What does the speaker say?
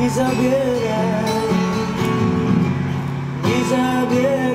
Nie zabieraj, nie zabieraj